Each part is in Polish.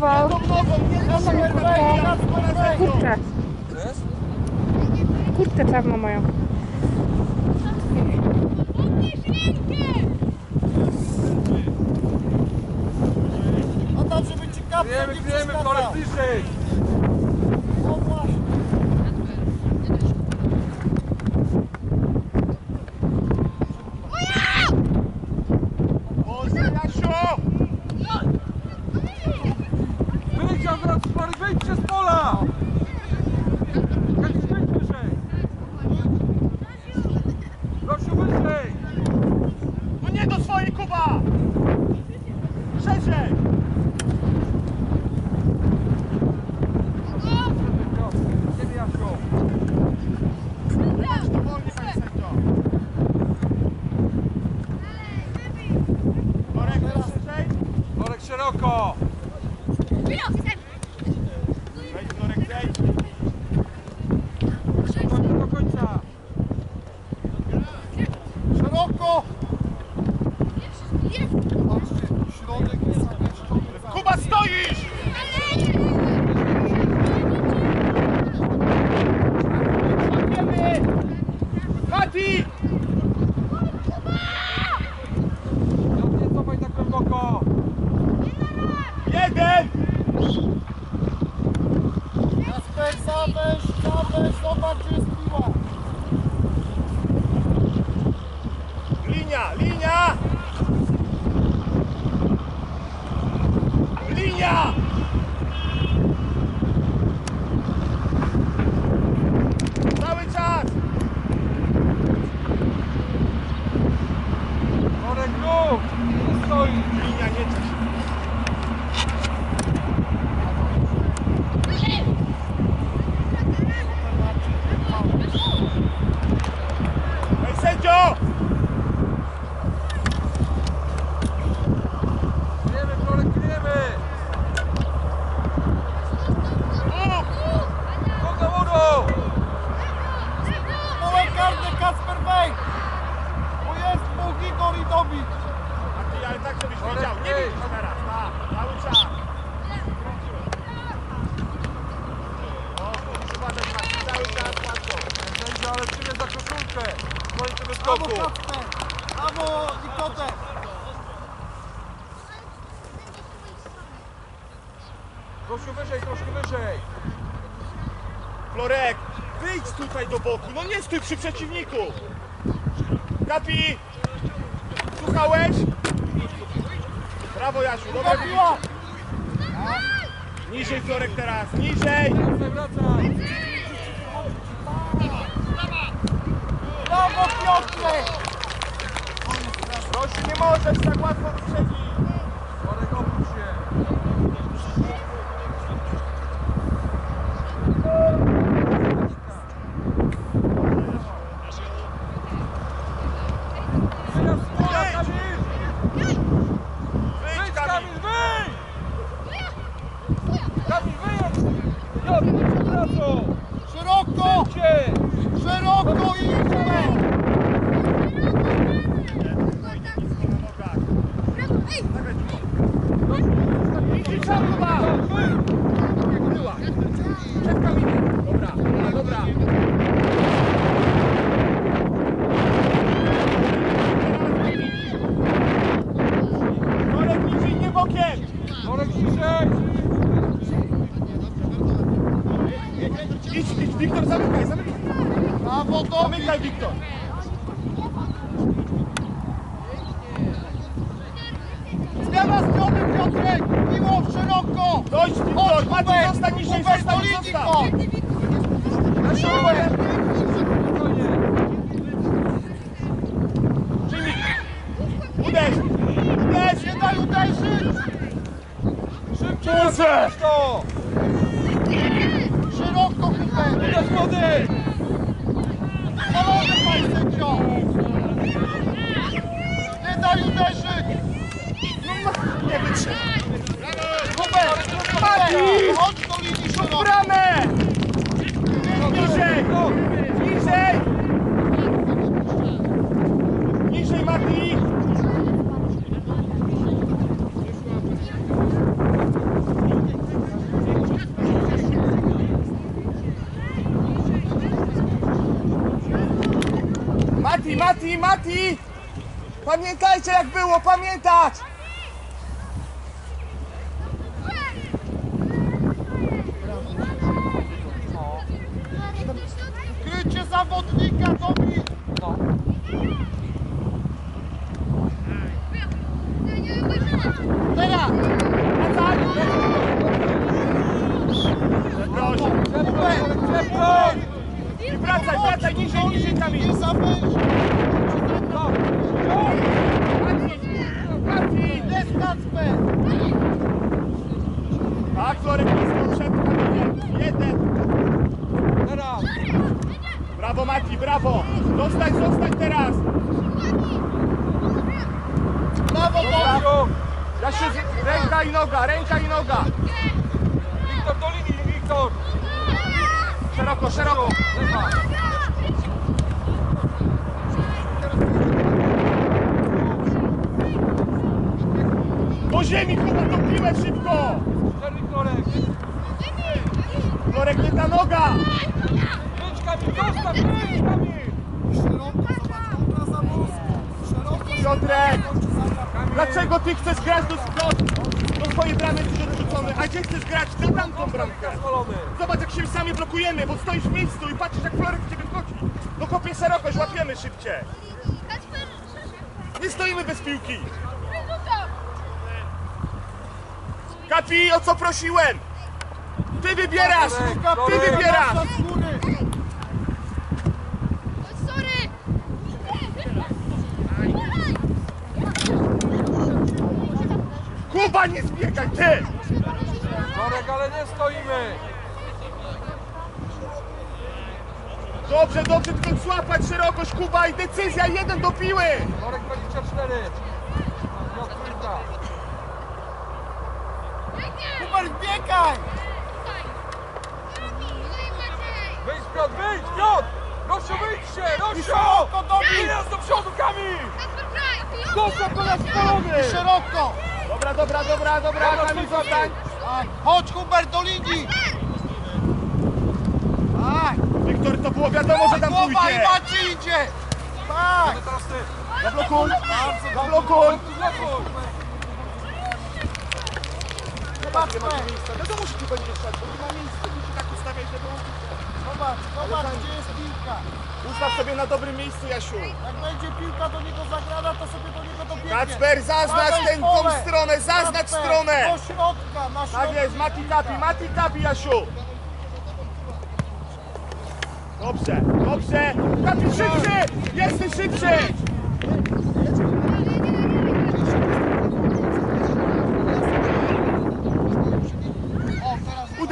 próbował. Kurczę. Kurczę czarno mają. Oddam, żeby ci kapnął, nie Wiemy, wiemy, kolej! Sashay! Gościu wyżej, troszkę wyżej. Florek, wyjdź tutaj do boku, no nie stój przy przeciwniku. Kapi, słuchałeś? Brawo Jasiu, dobre było. Niżej Florek teraz, niżej. Wracaj, wracaj. Brawo Piotrze! Rosi nie możesz tak łatwo przyszedł. Dobra, dobra. Pamiętajcie jak było, pamiętać! Krycie zawodnika, Tomi! No. Teraz! Wracaj! Proszę. Szybko! I wracaj, wracaj, niżej, niżej Kamil! Nie Mati, jest Kacper! Florek, blisko przed Kamilem. Jeden. Teraz! Brawo Mati, brawo! Zostań, zostań teraz! Brawo! Gościu! Ja się... Ręka i noga, ręka i noga! Wiktor do linii, Wiktor! Szeroko, szeroko! Lewa! Do ziemi, Kuba, tą piłę szybko! Florek! Florek, nie ta noga! Wyjdź Kamil, zostaw, wyjdź Kamil! Piotrek! Dlaczego ty chcesz grać do, do, do swojej bramy jesteś odrzucony, a gdzie chcesz grać na tamtą bramkę? Zobacz jak się sami blokujemy, bo stoisz w miejscu i patrzysz jak Florek w ciebie wchodzi. No kopię szerokość, łapiemy szybciej. Nie stoimy bez piłki. Kapi, o co prosiłem? Ty wybierasz! Ty wybierasz! Kuba, nie zbiegaj, ty! Florek, ale nie stoimy! Dobrze, dobrze, tylko złapać szerokość, Kuba i decyzja, jeden do piły! Florek 24! Piotr Kuba, zbiegaj! Wyjdź Piotr, wyjdź Piotr! I Rosiu! szeroko, Dominik! Teraz do przodu Kamil! Zostaw go na I spalony! szeroko! Dobra, dobra, dobra, dobra, Dobra, Kamil, zostań! Chodź, Hubert, do linii! Tak! Wiktor, to było wiadomo, że tam pójdzie! Macie idzie! Tak! Teraz ty! Zablokuj! Zobacz, nie ma miejsca. Wiadomo, że tu będzie szedł, bo nie ma miejsca. Musi tak ustawiać, żeby... Zobacz, zobacz, gdzie jest piłka. Ustaw sobie na dobrym miejscu, Jasiu. Jak będzie piłka do niego zagrana, to sobie do niego dobiegnie. Kacper, zaznacz tę tą pole. stronę, zaznacz Kacper, stronę! Do środka, na środek. Tak jest, Mati Kapi, Mati Kapi, Jasiu! Dobrze, dobrze! Kapi szybszy! Jesteś szybszy!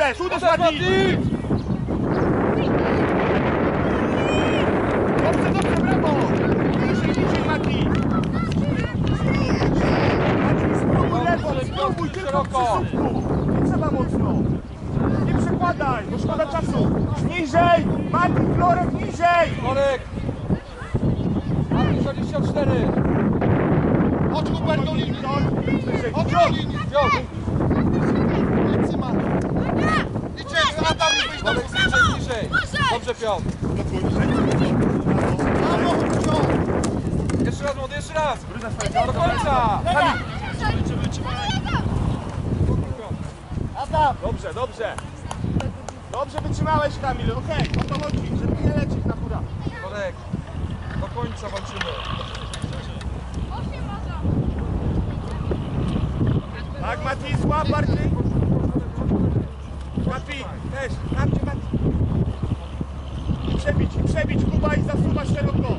Uderz, uderz Mati! Dobrze, dobrze, brawo! Niżej, niżej Mati! Mati, spróbuj lewą, spróbuj tylko! Nie trzeba mocno! Nie przekładaj, bo szkoda czasu! Niżej! Mati, Florek, niżej! Florek! Mati 24! Chodź Hubert do linii! Chodź do linii! Piotr! Liczę, za tam wyjść do Florek niżej, niżej! Dobrze Piotr! Jeszcze raz młody, jeszcze raz! Do końca! Adam, Dobrze, dobrze! Dobrze wytrzymałeś Kamil, okej, o to chodzi, żeby nie lecieć na góra. Florek! Do końca walczymy! Tak Mati, złap bardziej! Mati, też, tam przebić, Kuba i zasuwa szeroko!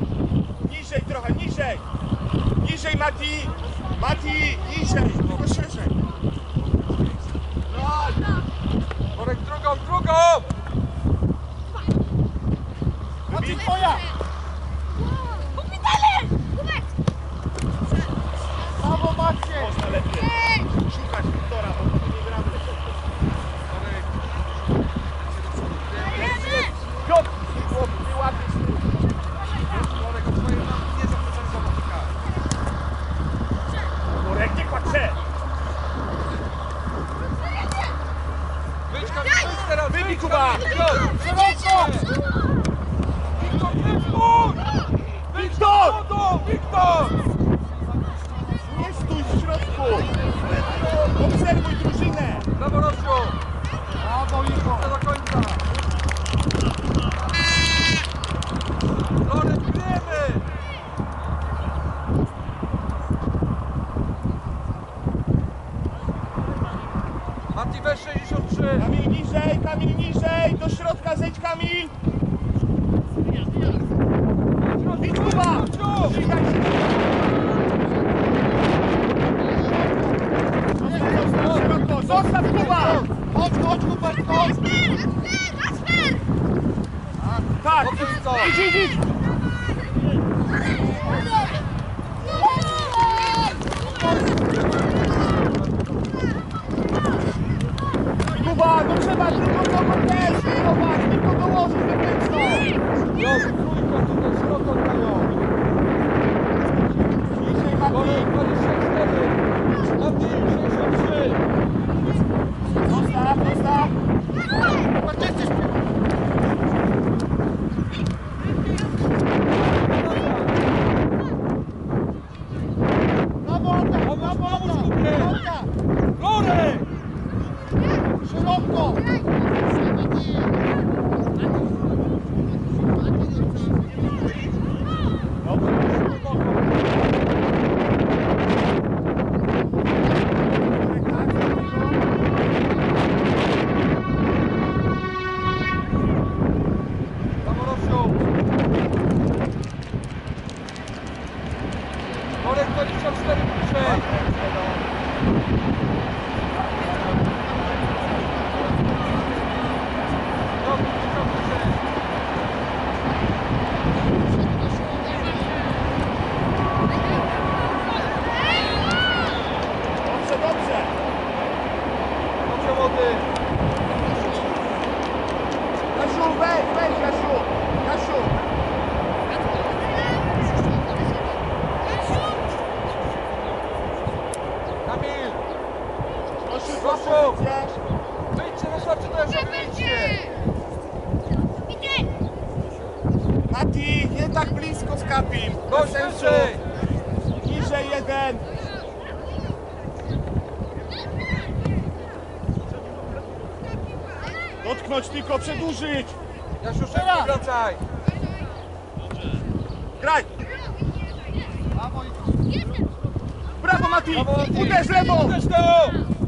Niżej trochę, niżej! Niżej Mati! Mati, niżej, tylko szerzej! No, Florek drugą, drugą! Chodź Hubert, chodź! Asper! Tak! Idź, idź, idź! Kuba, no trzeba tylko kogo też próbować, tylko dołożyć do tego! Dobrze, trójko tutaj środek dają! Dzisiaj na dół, 24! Na dół, 63! Dotknąć tylko, przedłużyć. Jasiu, szybko wracaj. Graj. Brawo, Mati. Brawo, Mati. Uderz lewo. Uderz to.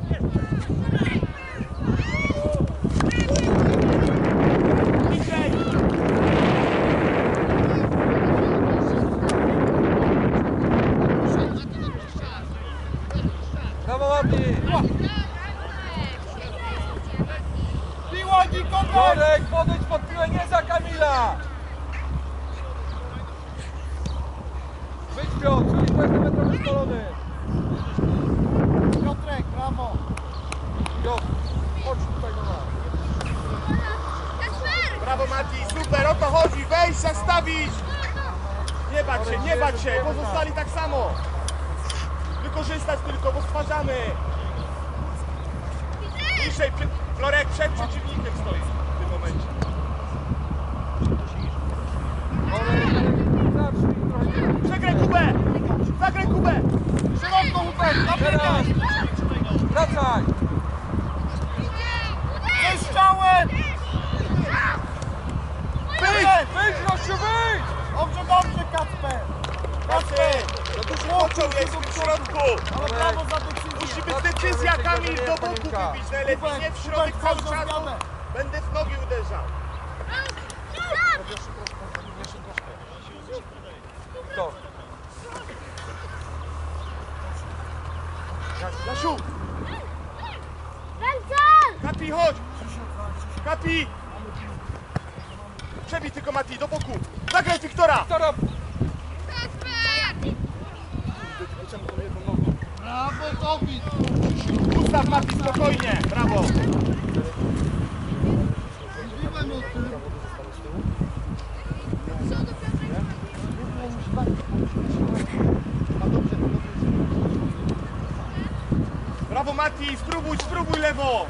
Brawo Mati, spróbuj, spróbuj lewo!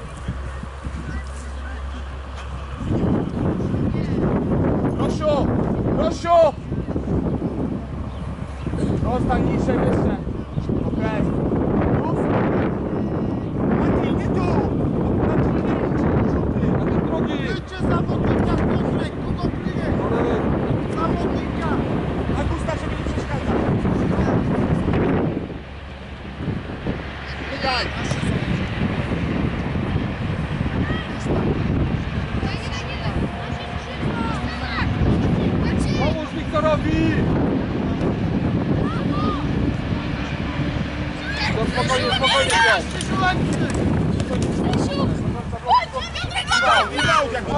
Rosiu! Rosiu! Zostań niżej jeszcze!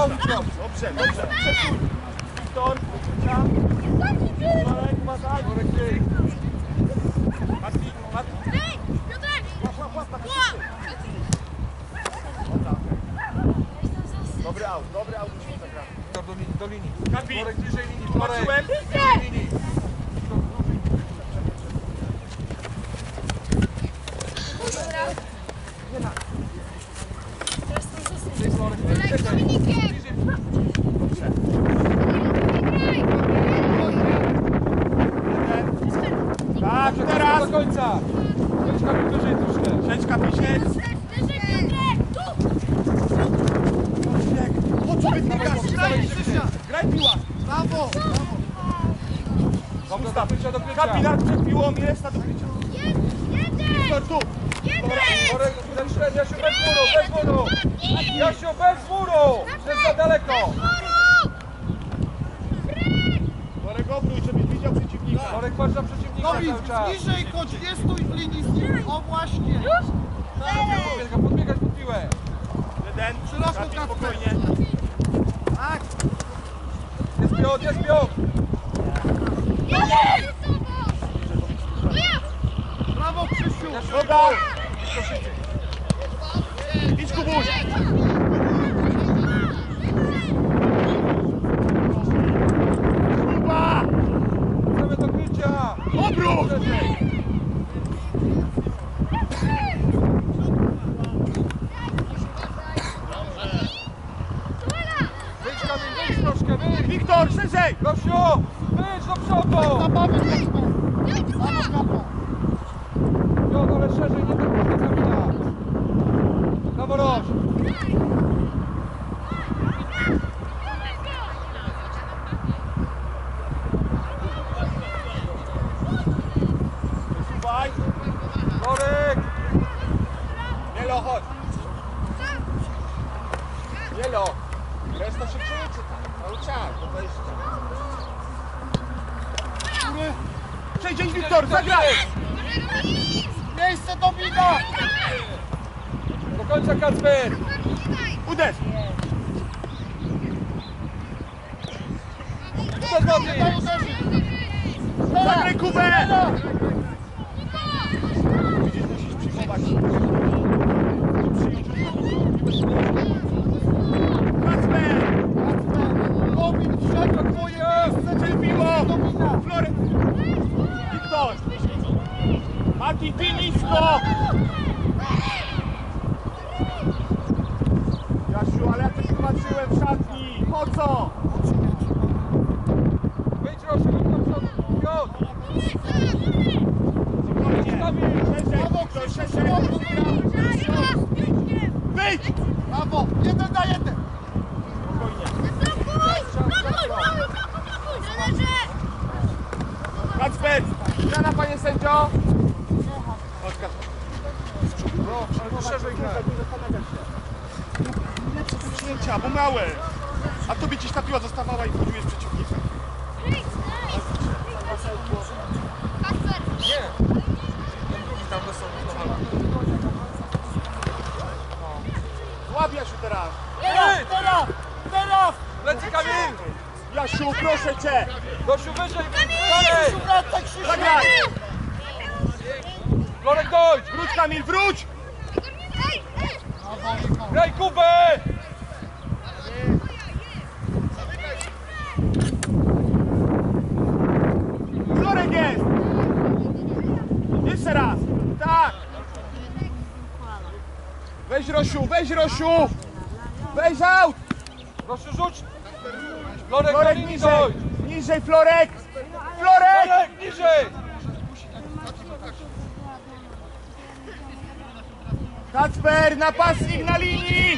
Jak Dobrze, dobrze. Wiktor, tam. Marek, uważaj. Marek, ty. Mati, Mati. Dobry aut, dobry aut. musimy zagrać. Wiktor, do linii, do linii. Kapi. Florek bliżej linii. Zobaczyłem. Bliżej linii. Ty, Florek, ty, czekaj. Bliżej. Tak, Do teraz. końca. Weź kamień wyżej troszkę. Siedź kapisiek. Po co wytykasz? Graj, graj piła. Brawo! Dobra, do Kapitan przed piłą i reszta do krycia. Wiktor, tu. Florek, ten średni, Jasiu, bez muru, bez muru. Jasiu, bez muru. Jest za daleko. Marek, obróć, żebyś widział przeciwnika. Florek, patrz na przeciwnika Nowicz, cały czas. bliżej chodź, nie stój w linii z nim. O właśnie! Podbiegać, podbiegać pod piłę. Jeden. Kacper. spokojnie. Tak! Jest Piotr, jest Piotr. Brawo Noga. Idź Kubuś. Kuba. Chcemy do krycia. Obrót. Wyjdź kamień, wyjdź troszkę, wyjdź. Wiktor, szerzej. Gosiu, wyjdź do przodu. Zabawy Kacper! Brawo Kacper! Piotr, ale szerzej, nie tak do Kamila. Brawo, Roż. Słuchaj. Florek. Jelo, chodź. Jelo. Reszta się przyuczy tam. Cały czas. Do wejścia. Przejdź, Wiktor, zagraj. Miejsce do bida! Do końca Kacper. Uderz. Uderz mocniej. Daj uderzyć! Zagraj Kubę. Widzisz, musisz przyjmować. Kacper. Nowicz, wszedł w twoje miejsce! Czyli piło. Do bida! Flory. Wiktor. Mati, ty nisko. Jasiu, ale ja cię tłumaczyłem w szatni. Po co? Wyjdź Roż, wyjdź do przodu. Piotr. Wyjdź. Brawo! Jeden na jeden! Kacper. Zmiana, panie sędzio. Ale tu szerzej graj. Lepsze przyjęcia, bo małe. A tobie gdzieś ta piła zostawała i wchodziłeś przeciwnika. Nie. Ten drugi tam dostał do hala. Złap Jasiu teraz. Ej! Teraz! Teraz! Lecę Kamil. Jasiu, proszę cię. Gosiu, wyżej. Florek. Wracaj Krzysiu! Zagraj. Florek, dojdź. Wróć Kamil, wróć. Graj Kubę. Florek jest. Jeszcze raz. Tak. Weź Rosiu, weź Rosiu. Weź out. Proszę rzuć. Florek, Florek niżej. Niżej Florek. Florek. Florek, niżej. Kacper, napastnik na linii.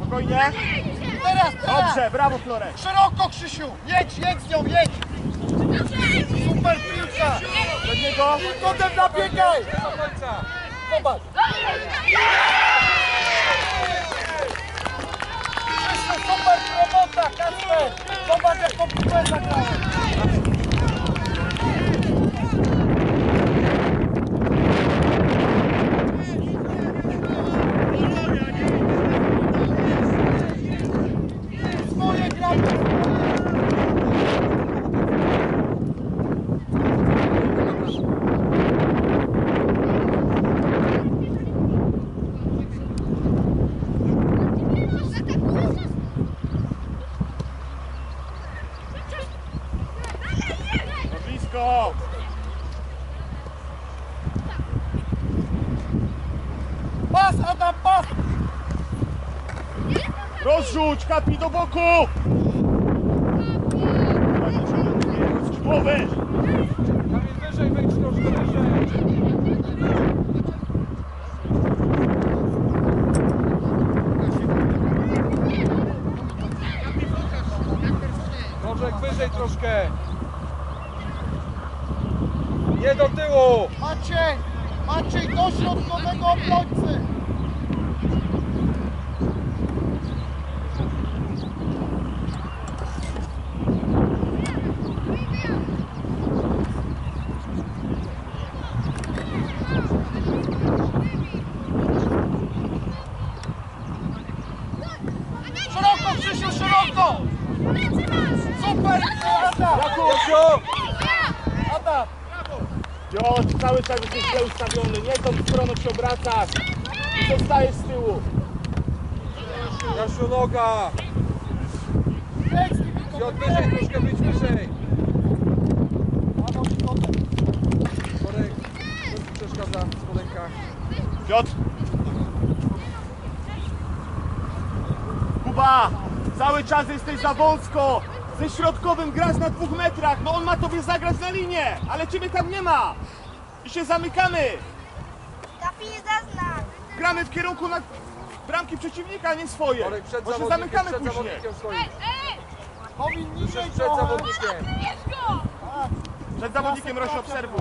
Spokojnie. Teraz, teraz! Dobrze, brawo Florek. Szeroko, Krzysiu! Jedź, jedź z nią, jedź! Super piłka! Do niego. Potem nabiegaj! Do końca. Zobacz! Krzysiu, super robota, Kasper! Zobacz, jaką piłkę zagrałeś! Swoje gramy! No blisko. Pas, Adam, pas! Rozrzuć, kapi do boku. Głowy. Kamil, wyżej wyjdź troszkę wyżej. Rożek, wyżej troszkę. Nie do tyłu. Maciej! Maciej, do środkowego obrońcy! Szeroko, Krzysiu, szeroko! Super! Adam! Jasiu! Adam! Piotr, cały czas jesteś źle ustawiony. Nie tą się obracasz. I zostajesz z tyłu. Jasiu, noga. Leć z nimi, Piotr, wyżej troszkę, wyjdź wyżej. Korek, przeszkadza w spodenkach? Piotr. Kuba, cały czas jesteś za wąsko. Ze środkowym grasz na dwóch metrach. No on ma tobie zagrać na linię, ale ciebie tam nie ma. I się zamykamy. Gramy w kierunku na bramki przeciwnika, a nie swoje. Przed Bo się zawodnikiem, zamykamy przed później. zawodnikiem swoim. Powin niżej Przed trochę. zawodnikiem. Przed zawodnikiem Rosio obserwuj.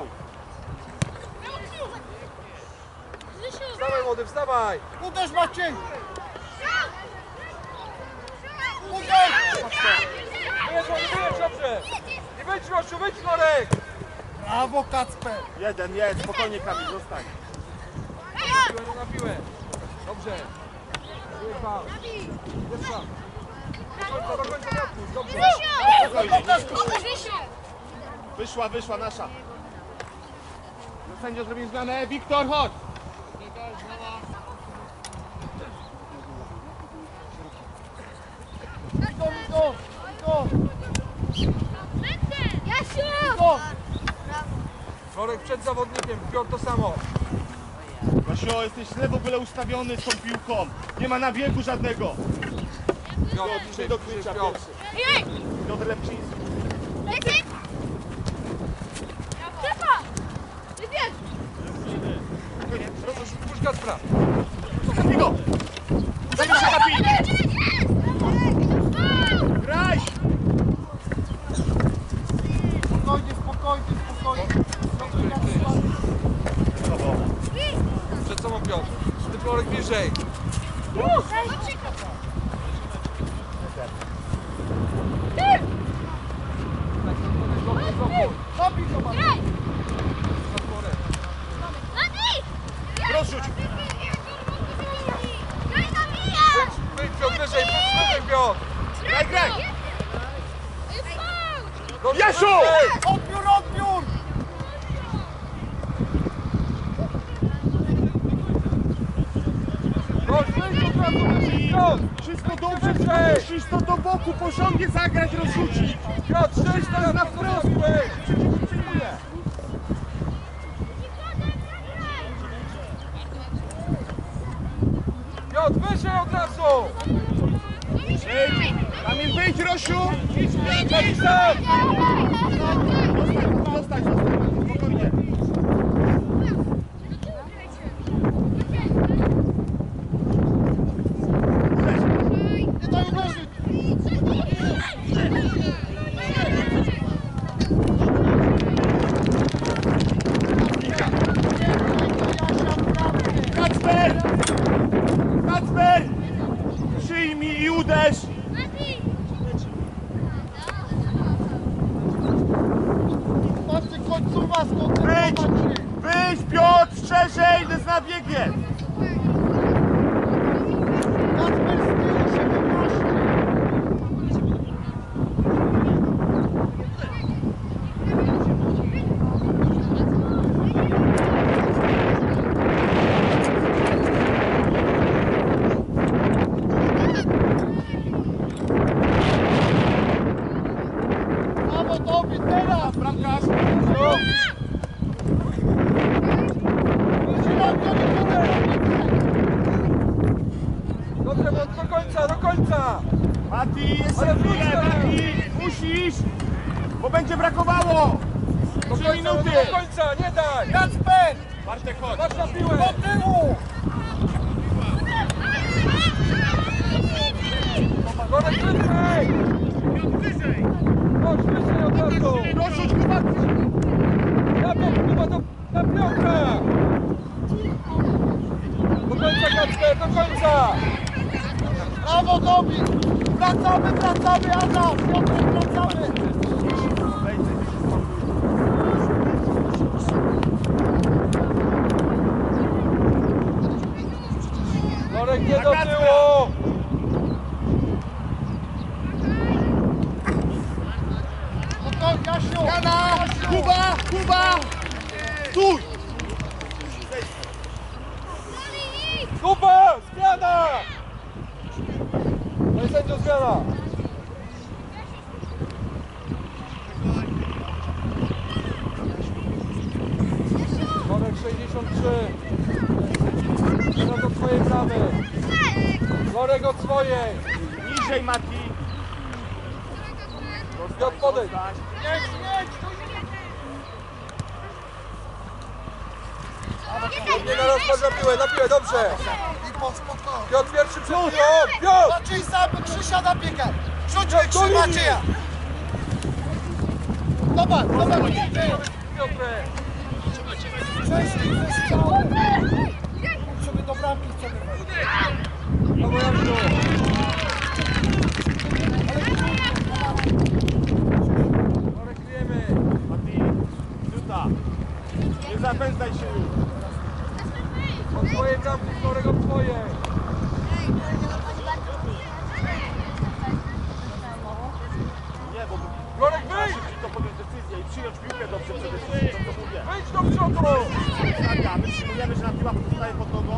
Wstawaj młody, wstawaj. Uderz Maciej! Uderz! Wyjedź, młody, wyjedź dobrze. I wyjdź, Rosiu, wyjdź, Korek. Brawo Kacper! Jeden jest, spokojnie Kamil, zostań. Na piłę. Dobrze. Jest faul. Do końca, do końca, dobrze. Wyszła, wyszła nasza. Sędzia zrobił zmianę. Wiktor, chodź. Idą, idą, idą, Jasiu! idą! Korek przed zawodnikiem, Piotr to samo. Rosio, jesteś źle w ogóle ustawiony z tą piłką. Nie ma nabiegu żadnego. Piotr, do krycia pierwszy. Piotr Lepczyński. Spokojnie, Rozusz, Puść Kacpra. Kapi go! Zajmij się Kapi! Graj! Spokojnie, spokojnie, spokojnie. Przed sobą Piotr. Ty Korek bliżej. Zabij go, Maciej! Korek. Rozrzuć! Wyjdź Piotr wyżej, wyjdź wyżej Piotr. Graj, graj! Dobrze, Jasiu! wyżej. Odbiór, odbiór! Chodź, wyjdź od razu wyżej, Piotr. Wszystko dobrze, tylko musisz to do boku porządnie zagrać, rozrzucić. Piotr, teraz na wprost. Piotr, wyżej od razu. Kamil, wyjdź, Rosiu! Chodź sam. Zostań, zostań, zostań, spokojnie. Nie daj uderzyć! zmiana biegiem! Kacper z tyłu 17. Brawo Tobi, teraz! Bramkarz! No. Trzymaj go do góry! Dobrze, bo do końca, do końca! Mati, jeszcze Ale chwilę, wróć teraz. Mati! Musisz! Bo będzie brakowało! Do Trzy końca, minuty! do końca, nie daj! Kacper! Bartek, chodź! Patrz na piłę! Do tyłu! Gorek, wyżej! Chodź, wyżej od razu! Rozrzuć Kuba! Na bok, Kuba, do, na piątkę! Do Kacper, do końca! Brawo Tobi! Wracamy, wracamy Adam! Piotrek, wracamy! Gorek, nie do tyłu! Spokojnie, Jasiu! Kuba! Kuba! Stój! Kuba, zmiana! No i sędzio zmiana! Gorek 63. Teraz od swojej bramy. Gorek od swojej. Niżej, Mati! Piotr podejdź. Jedź, jedź! Nie na rozpad na piłę, na piłę, dobrze. I po spokojnie. Piotr pierwszy przed piłą. Piotr! Maciej sam, Krzysia na biegę! Rzuć linii. Macieja! Zobacz! Piotrek! Przeszli, przeszli! Żeby do bramki chcemy! Rzuta! Nie zapędzaj się już! Od swojej bramki, Gorek od swojej. Nie, bo Gorek wyjdź! to podjąć decyzję i przyjąć piłkę dobrze przede wszystkim, to co mówię. Wyjdź do przodu! Stawia, my przyjmujemy, że na piła pozostaje pod nogą.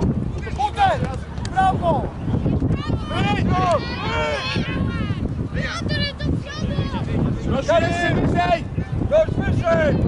Uder! Brawo! Wyjdź go! Wyjdź! Prosimy wyżej! Chodź wyżej!